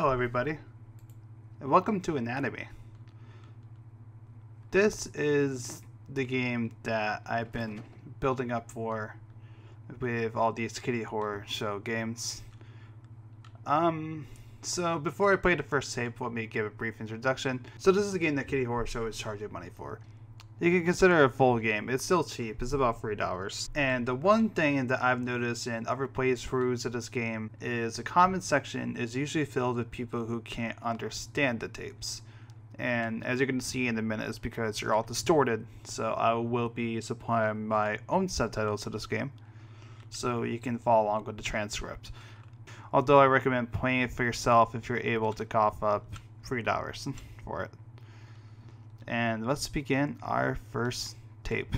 Hello everybody, and welcome to Anatomy. This is the game that I've been building up for with all these Kitty Horrorshow games. Um, so before I play the first tape, let me give a brief introduction. So this is a game that Kitty Horrorshow is charging money for. You can consider a full game. It's still cheap. It's about three dollars. And the one thing that I've noticed in other playthroughs of this game is the comment section is usually filled with people who can't understand the tapes. And as going to see in a minute, it's because they're all distorted. So I will be supplying my own subtitles to this game, so you can follow along with the transcript. Although I recommend playing it for yourself if you're able to cough up three dollars for it and let's begin our first tape.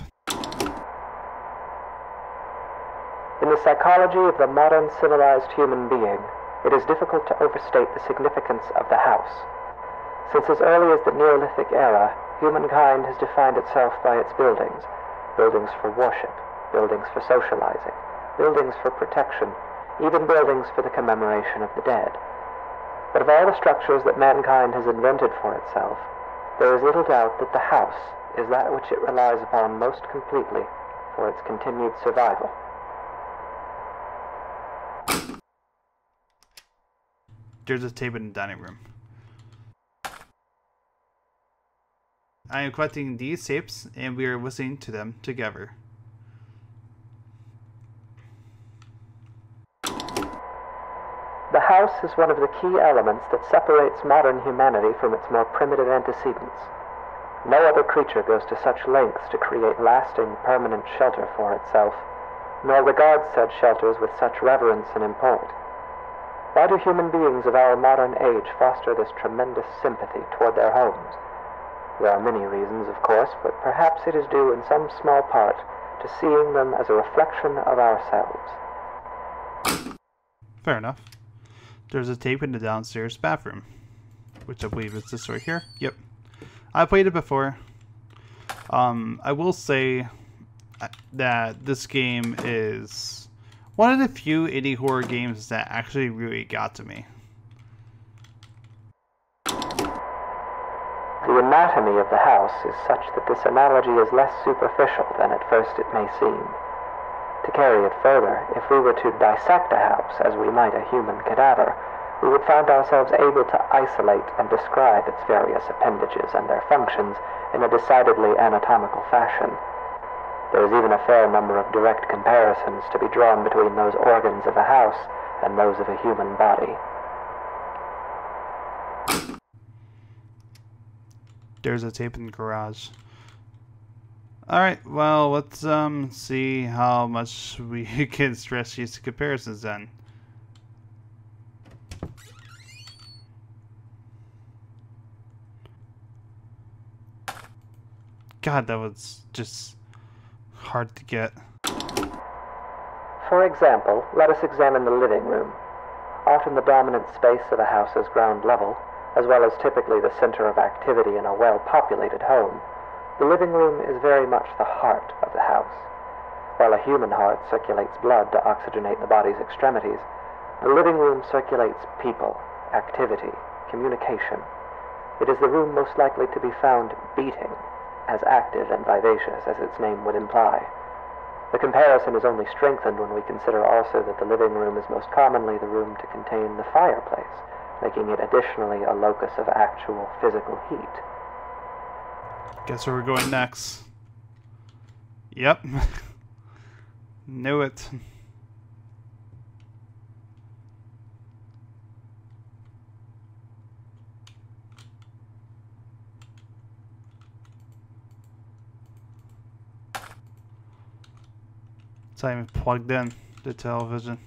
In the psychology of the modern civilized human being, it is difficult to overstate the significance of the house. Since as early as the Neolithic era, humankind has defined itself by its buildings buildings for worship, buildings for socializing, buildings for protection, even buildings for the commemoration of the dead. But of all the structures that mankind has invented for itself, there is little doubt that the house is that which it relies upon most completely for its continued survival. There's a table in the dining room. I am collecting these tapes and we are listening to them together. The house is one of the key elements that separates modern humanity from its more primitive antecedents. No other creature goes to such lengths to create lasting, permanent shelter for itself, nor regards such shelters with such reverence and import. Why do human beings of our modern age foster this tremendous sympathy toward their homes? There are many reasons, of course, but perhaps it is due in some small part to seeing them as a reflection of ourselves. Fair enough. There's a tape in the downstairs bathroom, which I believe is this right here. Yep. I played it before. Um, I will say uh, that this game is one of the few indie horror games that actually really got to me. The anatomy of the house is such that this analogy is less superficial than at first it may seem. To carry it further, if we were to dissect a house as we might a human cadaver, we would find ourselves able to isolate and describe its various appendages and their functions in a decidedly anatomical fashion. There is even a fair number of direct comparisons to be drawn between those organs of a house and those of a human body. There's a tape in the garage. Alright, well, let's um see how much we can stress these comparisons then. God, that was just hard to get. For example, let us examine the living room. Often the dominant space of a house's ground level, as well as typically the center of activity in a well-populated home, the living room is very much the heart of the house. While a human heart circulates blood to oxygenate the body's extremities, the living room circulates people, activity, communication. It is the room most likely to be found beating, as active and vivacious as its name would imply. The comparison is only strengthened when we consider also that the living room is most commonly the room to contain the fireplace, making it additionally a locus of actual physical heat. Guess where we're going next. Yep. Knew it. It's not even plugged in, the television.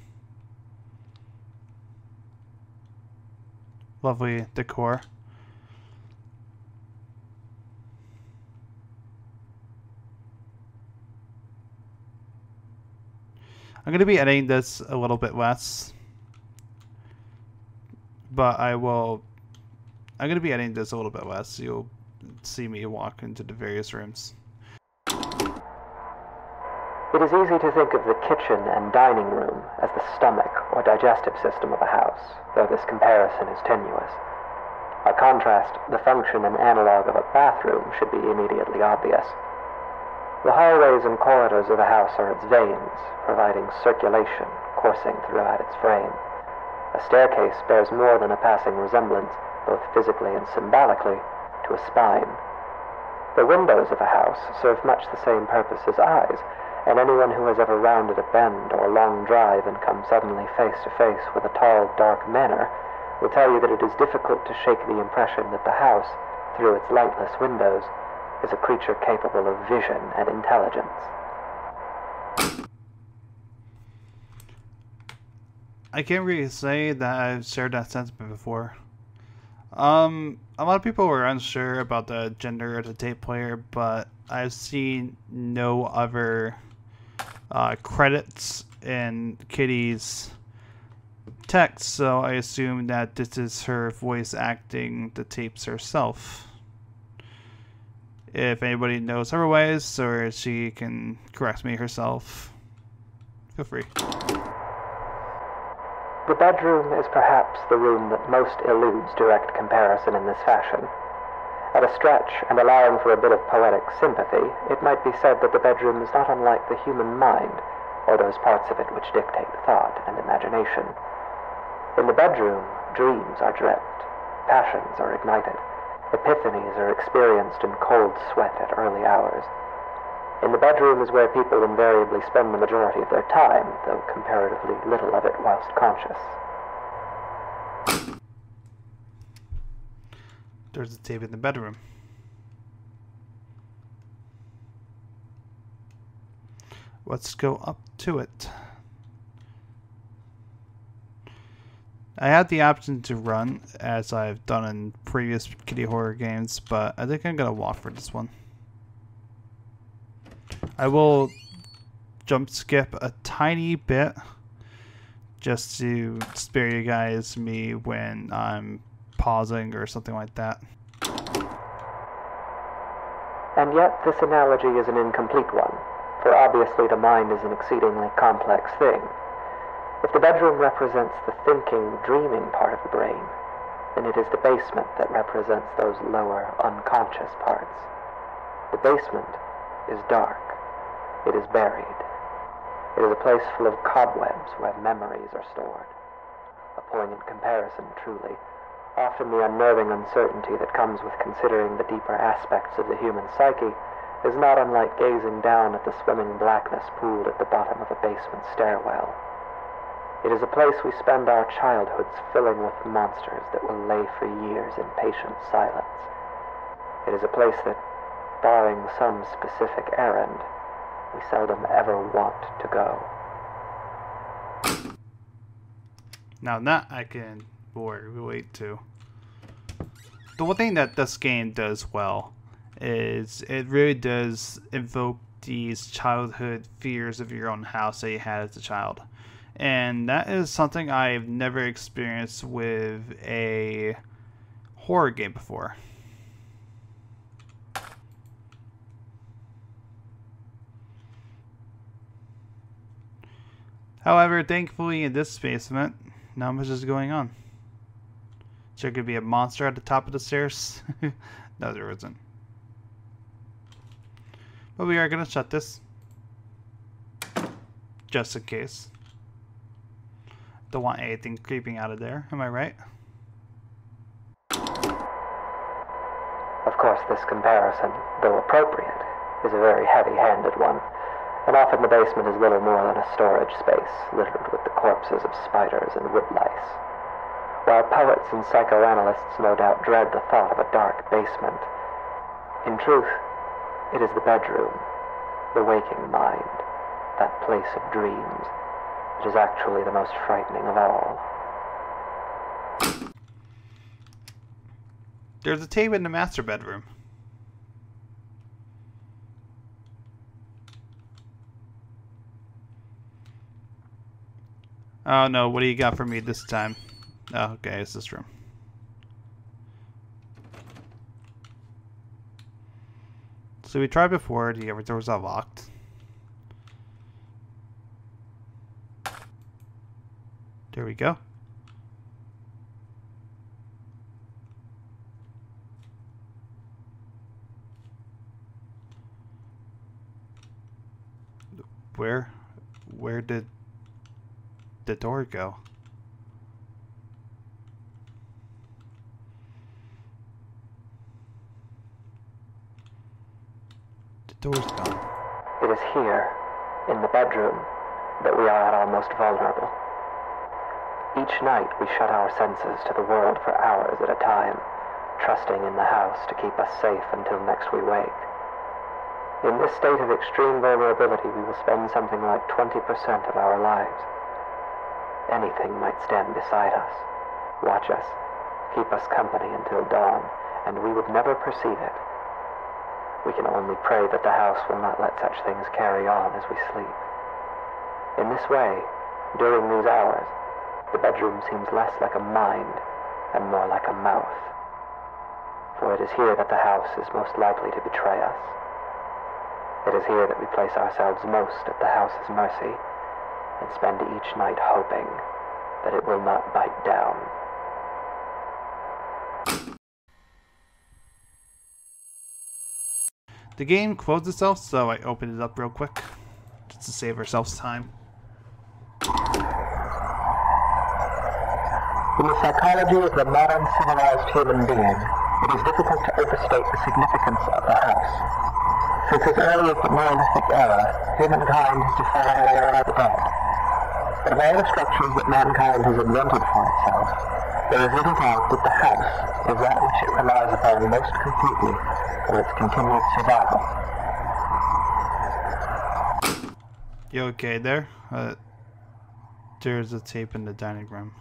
Lovely decor. I'm going to be editing this a little bit less. But I will... I'm going to be editing this a little bit less. You'll see me walk into the various rooms. It is easy to think of the kitchen and dining room as the stomach or digestive system of a house, though this comparison is tenuous. By contrast, the function and analog of a bathroom should be immediately obvious. The hallways and corridors of a house are its veins, providing circulation coursing throughout its frame. A staircase bears more than a passing resemblance, both physically and symbolically, to a spine. The windows of a house serve much the same purpose as eyes, and anyone who has ever rounded a bend or a long drive and come suddenly face to face with a tall, dark manor will tell you that it is difficult to shake the impression that the house, through its lightless windows, is a creature capable of vision and intelligence. I can't really say that I've shared that sentiment before. Um, a lot of people were unsure about the gender of the tape player, but I've seen no other uh, credits in Kitty's text, so I assume that this is her voice acting the tapes herself. If anybody knows otherwise, or she can correct me herself, feel free. The bedroom is perhaps the room that most eludes direct comparison in this fashion. At a stretch, and allowing for a bit of poetic sympathy, it might be said that the bedroom is not unlike the human mind, or those parts of it which dictate thought and imagination. In the bedroom, dreams are dreamt, passions are ignited, epiphanies are experienced in cold sweat at early hours. In the bedroom is where people invariably spend the majority of their time, though comparatively little of it whilst conscious. There's a tape in the bedroom. Let's go up to it. I had the option to run, as I've done in previous kitty horror games, but I think I'm going to walk for this one. I will jump skip a tiny bit, just to spare you guys me when I'm pausing or something like that. And yet, this analogy is an incomplete one, for obviously the mind is an exceedingly complex thing. If the bedroom represents the thinking, dreaming part of the brain, then it is the basement that represents those lower, unconscious parts. The basement is dark. It is buried. It is a place full of cobwebs where memories are stored. A poignant comparison, truly. Often the unnerving uncertainty that comes with considering the deeper aspects of the human psyche is not unlike gazing down at the swimming blackness pooled at the bottom of a basement stairwell. It is a place we spend our childhoods filling with monsters that will lay for years in patient silence. It is a place that, barring some specific errand, we seldom ever want to go. Now that I can relate to. The one thing that this game does well is it really does invoke these childhood fears of your own house that you had as a child. And that is something I've never experienced with a horror game before. However, thankfully in this basement, not much is going on. There could be a monster at the top of the stairs. no, there isn't. But we are going to shut this. Just in case. Don't want anything creeping out of there. Am I right? Of course, this comparison, though appropriate, is a very heavy-handed one, and often the basement is little more than a storage space littered with the corpses of spiders and woodlice. While poets and psychoanalysts no doubt dread the thought of a dark basement, in truth, it is the bedroom, the waking mind, that place of dreams, that is actually the most frightening of all. There's a tape in the master bedroom. Oh no, what do you got for me this time? Oh, okay, it's this room. So we tried before, the other doors are locked. We go. Where where did the door go? The door's gone. It is here, in the bedroom, that we are at our most vulnerable. Each night we shut our senses to the world for hours at a time, trusting in the house to keep us safe until next we wake. In this state of extreme vulnerability, we will spend something like 20% of our lives. Anything might stand beside us, watch us, keep us company until dawn, and we would never perceive it. We can only pray that the house will not let such things carry on as we sleep. In this way, during these hours, the bedroom seems less like a mind and more like a mouth. For it is here that the house is most likely to betray us. It is here that we place ourselves most at the house's mercy and spend each night hoping that it will not bite down. The game closed itself, so I opened it up real quick just to save ourselves time. In the psychology of the modern civilized human being, it is difficult to overstate the significance of the house. Since as early as the Neolithic era, humankind has defined their own bed. But of all the structures that mankind has invented for itself, there is little doubt that the house is that which it relies upon most completely for its continued survival. You okay there? Uh, there's a tape in the dining room.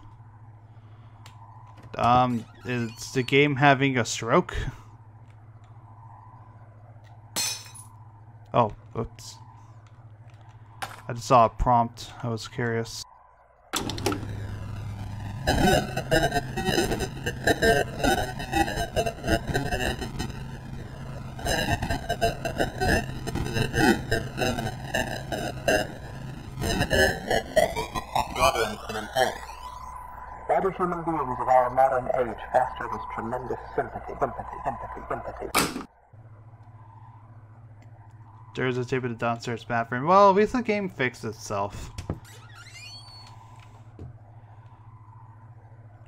Um, is the game having a stroke? Oh, oops. I just saw a prompt. I was curious. Do human beings of our modern age foster this tremendous sympathy, sympathy, sympathy, sympathy? There's a tape in the downstairs bathroom. Well, at least the game fixed itself.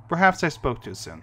Perhaps I spoke too soon.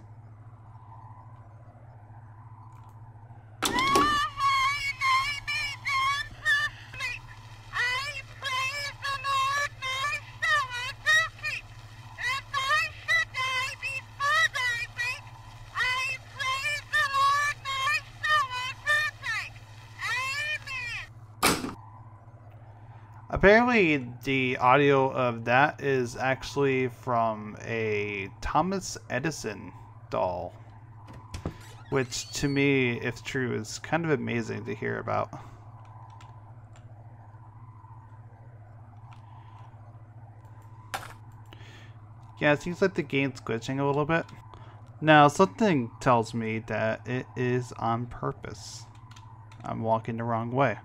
Apparently, the audio of that is actually from a Thomas Edison doll. Which, to me, if true, is kind of amazing to hear about. Yeah, it seems like the game's glitching a little bit. Now, something tells me that it is on purpose. I'm walking the wrong way.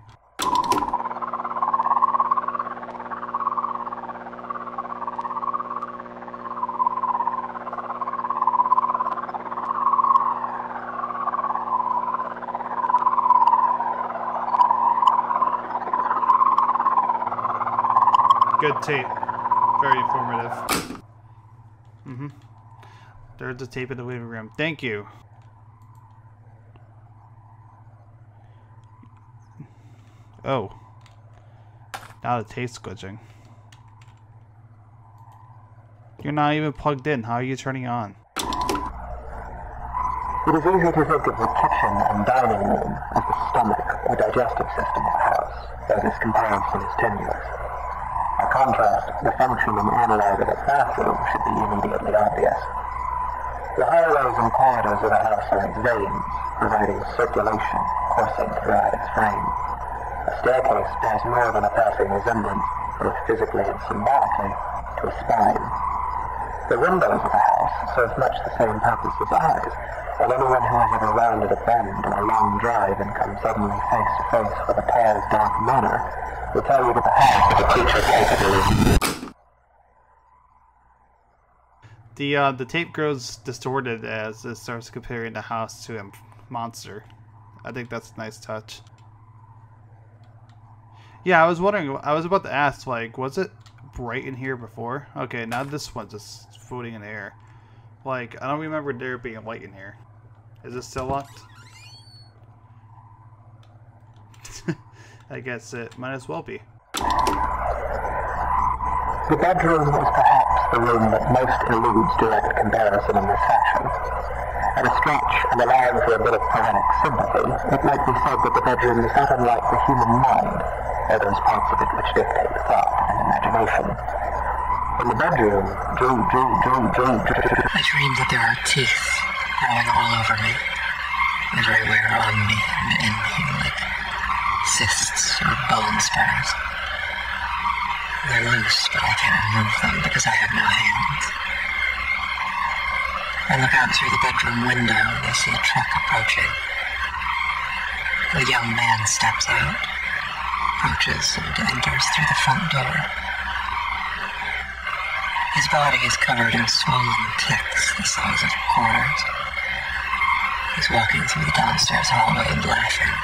Tape. Very informative. Mm-hmm. There's the tape in the living room. Thank you. Oh. Now the tape's glitching. You're not even plugged in. How are you turning on? It is easy to think of the kitchen and dining room as the stomach or digestive system of a house, though this comparison is tenuous. By contrast, the function and analog of a bathroom should be immediately obvious. The hallways and corridors of a house are like veins, providing circulation coursing throughout its frame. A staircase bears more than a passing resemblance, both physically and symbolically, to a spine. The windows of a house serve much the same purpose as eyes, and anyone who has ever rounded a bend on a long drive and come suddenly face to face with a tall, dark manor will tell you that the house is a creature capable The uh, the tape grows distorted as it starts comparing the house to a monster. I think that's a nice touch. Yeah, I was wondering. I was about to ask, like, was it bright in here before? Okay, now this one's just floating in the air. Like, I don't remember there being light in here. Is it still locked? I guess it might as well be. The bedroom is perhaps the room that most eludes direct comparison in this fashion. At a stretch, and allowing for a bit of poetic sympathy, it might be said that the bedroom is not unlike the human mind, or those parts of it which dictate thought imagination. In the bedroom, dream, dream, dream, dream. I dream that there are teeth growing all over me, everywhere on me and in me, like cysts or bone spurs. They're loose, but I can't remove them because I have no hands. I look out through the bedroom window and I see a truck approaching. A young man steps out, approaches, and enters through the front door. His body is covered in swollen ticks the size of quarters. He's walking through the downstairs hallway and laughing.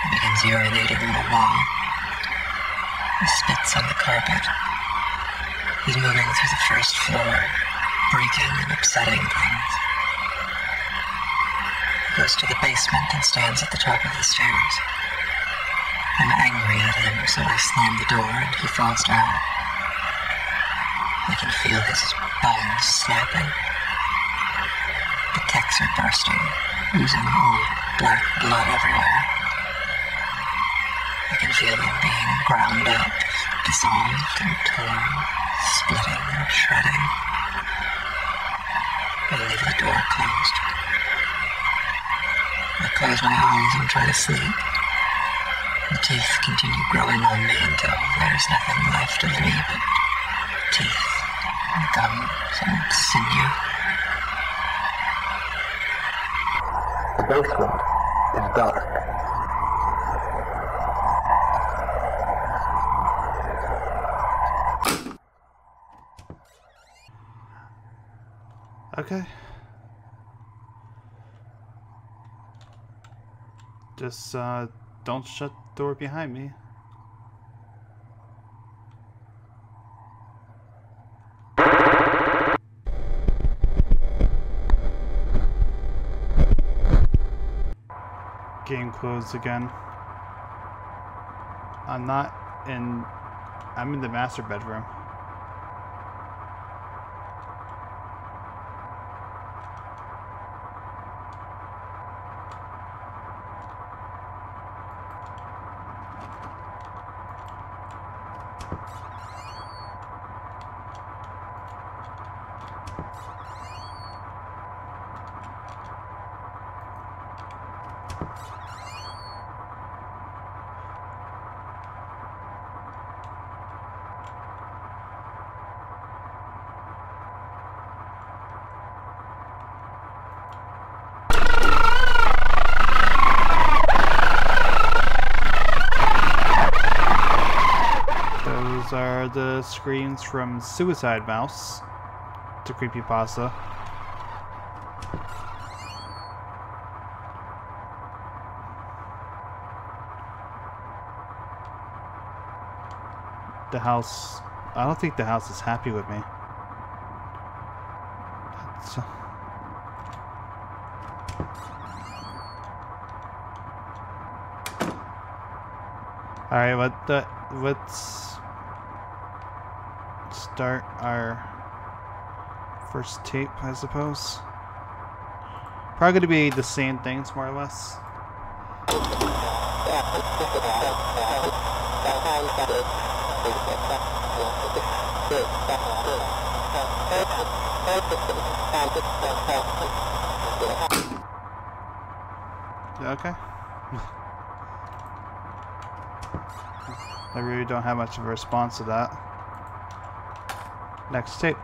He begins urinating on the wall. He spits on the carpet. He's moving through the first floor, breaking and upsetting things. He goes to the basement and stands at the top of the stairs. I'm angry at him, so I slam the door and he falls down. I can feel his bones snapping. The ticks are bursting, oozing old black blood everywhere. I can feel him being ground up, dissolved and torn, splitting and shredding. I leave the door closed. I close my eyes and try to sleep. The teeth continue growing on me until there's nothing left of me but teeth and sinew. The basement is dark. Okay. Just uh, don't shut the door behind me. Game closed again. I'm not in. I'm in the master bedroom. Those are the screams from Suicide Mouse to Creepypasta. The house. I don't think the house is happy with me. So, uh, Alright, what the let's start our first tape, I suppose. Probably going to be the same things, more or less. Okay. I really don't have much of a response to that. Next tape.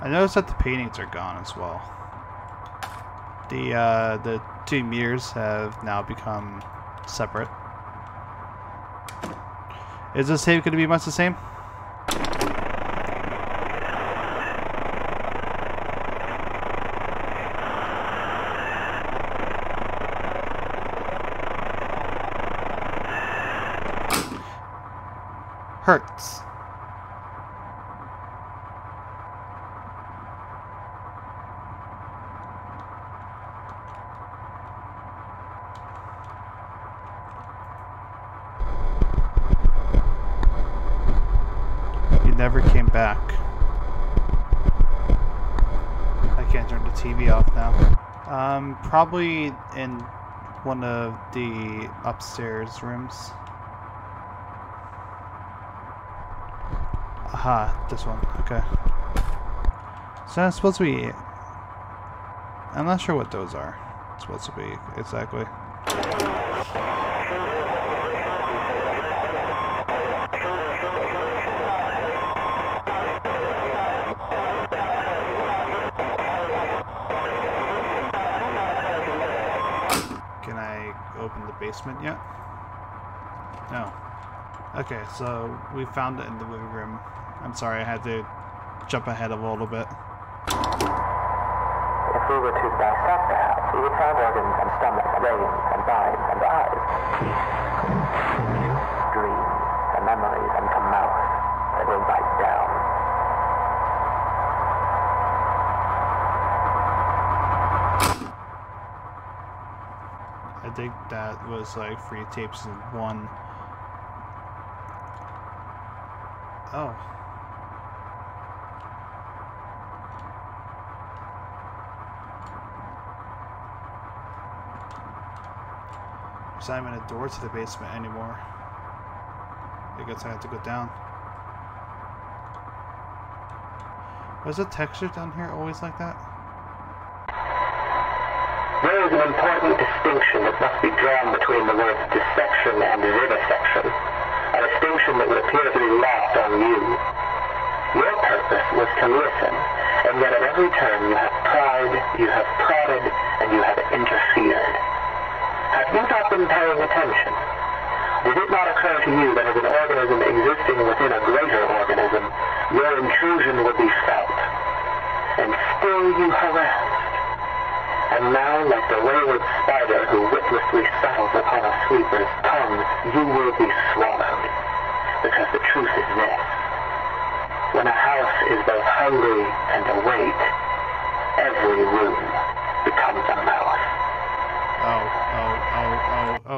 I noticed that the paintings are gone as well. The uh, the two mirrors have now become separate. Is this tape going to be much the same? Hurts. You never came back. I can't turn the TV off now. Um, probably in one of the upstairs rooms. Aha, this one. Okay. So that's supposed to be. I'm not sure what those are. It's supposed to be exactly. Can I open the basement yet? No. Okay, so we found it in the living room. I'm sorry, I had to jump ahead a little bit. If we were to dissect the house, we would find organs and stomach, brains and minds and eyes. Dreams and memories and to mouth that will bite down. I think that was like three tapes in one. Oh. There's not even a door to the basement anymore. I guess I have to go down. Was the texture down here always like that? There is an important distinction that must be drawn between the words dissection and vivisection, a distinction that would appear to be lost on you. Your purpose was to listen, and yet at every turn you have pried, you have prodded, and you have interfered. You not been paying attention? Did it not occur to you that as an organism existing within a greater organism, your intrusion would be felt? And still you harassed. And now, like the wayward spider who witlessly settles upon a sweeper's tongue, you will be swallowed. Because the truth is this. When a house is both hungry and awake, every room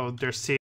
oh, oh, there's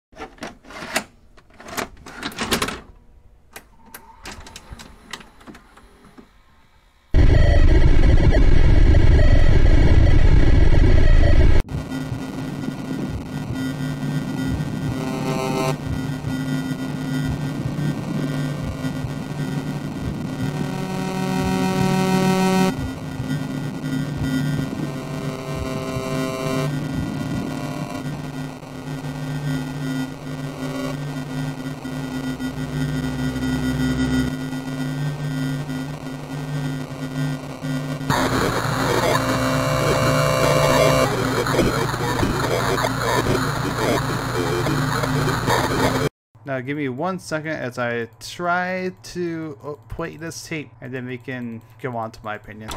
Now give me one second as I try to uh, play this tape and then we can go on to my opinion.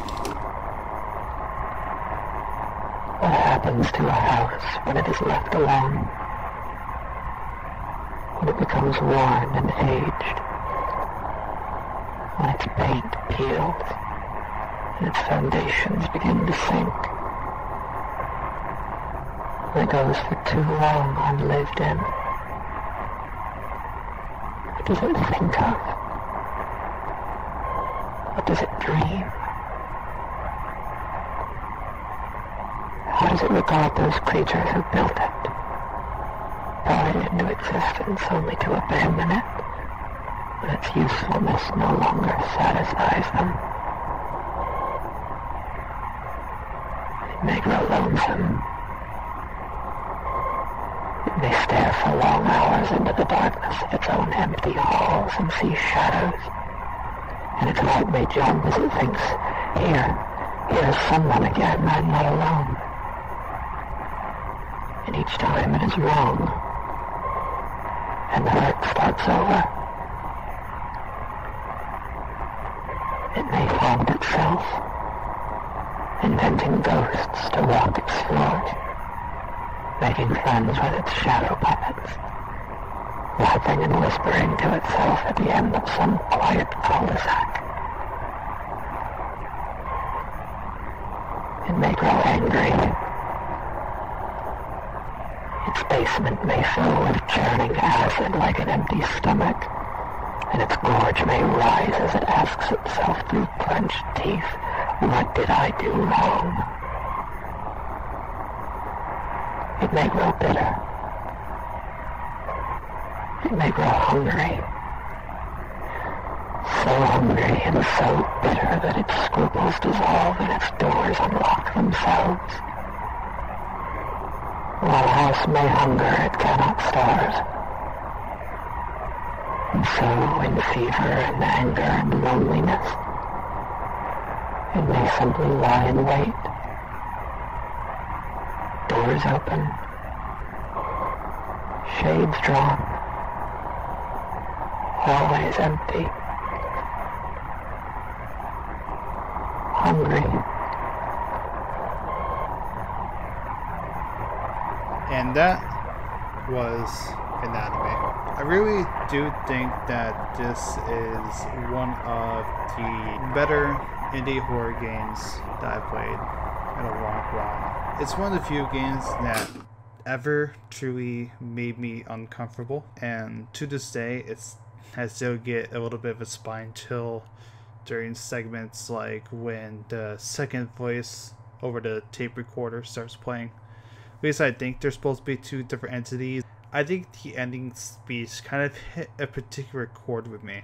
What happens to a house when it is left alone? When it becomes worn and aged? When its paint peels and its foundations begin to sink? When it goes for too long unlived in? What does it think of? What does it dream? How does it regard those creatures who built it? Brought it into existence only to abandon it when its usefulness no longer satisfies them. It may grow lonesome. May stare for long hours into the darkness of its own empty halls and see shadows. And its heart may jump as it thinks, here, here's someone again, I'm not alone. And each time it is wrong. And the hurt starts over. It may find itself, inventing ghosts to walk friends with its shadow puppets, laughing and whispering to itself at the end of some quiet cul-de-sac. It may grow angry. Its basement may fill with churning acid like an empty stomach, and its gorge may rise as it asks itself through clenched teeth, what did I do wrong? It may grow bitter. It may grow hungry. So hungry and so bitter that its scruples dissolve and its doors unlock themselves. While a house may hunger, it cannot starve. And so, in fever and anger and loneliness, it may simply lie in wait. Doors open. Shades drawn. Hallways empty. Hungry. And that was Anatomy. I really do think that this is one of the better indie horror games that I've played in a long while. It's one of the few games that ever truly made me uncomfortable, and to this day, it's I still get a little bit of a spine chill during segments like when the second voice over the tape recorder starts playing. At least I think they're supposed to be two different entities. I think the ending speech kind of hit a particular chord with me.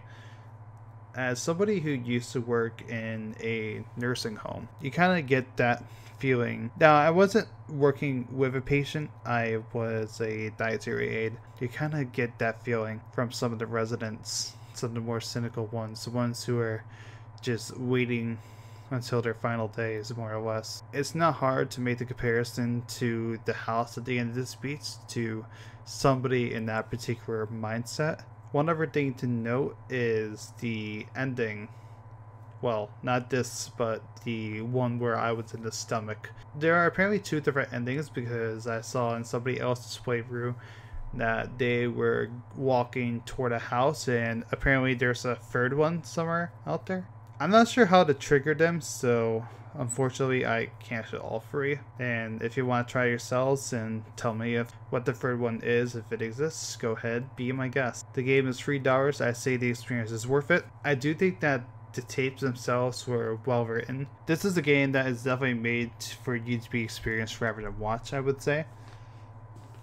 As somebody who used to work in a nursing home, you kind of get that feeling. Now, I wasn't working with a patient, I was a dietary aide. You kind of get that feeling from some of the residents, some of the more cynical ones, the ones who are just waiting until their final days, more or less. It's not hard to make the comparison to the house at the end of the speech to somebody in that particular mindset. One other thing to note is the ending. Well, not this, but the one where I was in the stomach. There are apparently two different endings because I saw in somebody else's playthrough that they were walking toward a house, and apparently there's a third one somewhere out there. I'm not sure how to trigger them, so unfortunately I can't show all three. And if you want to try yourselves and tell me if what the third one is, if it exists, go ahead, be my guest. The game is three dollars. I say the experience is worth it. I do think that the tapes themselves were well written. This is a game that is definitely made for you to be experienced rather than watch, I would say.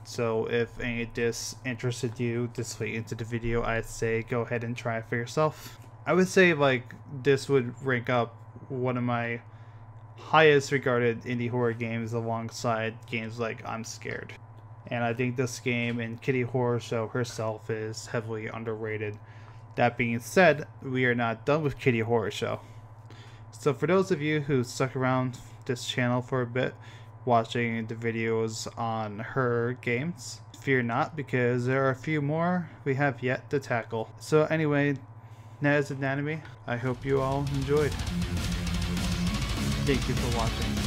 So if any of this interested you this late into the video, I'd say go ahead and try it for yourself. I would say like this would rank up one of my highest regarded indie horror games alongside games like I'm Scared. And I think this game and Kitty Horrorshow herself is heavily underrated. That being said, we are not done with Kitty Horrorshow. So for those of you who stuck around this channel for a bit, watching the videos on her games, fear not because there are a few more we have yet to tackle. So anyway, Nez Anatomy, I hope you all enjoyed. Thank you for watching.